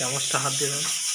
চামচটা হাত দিয়ে দাও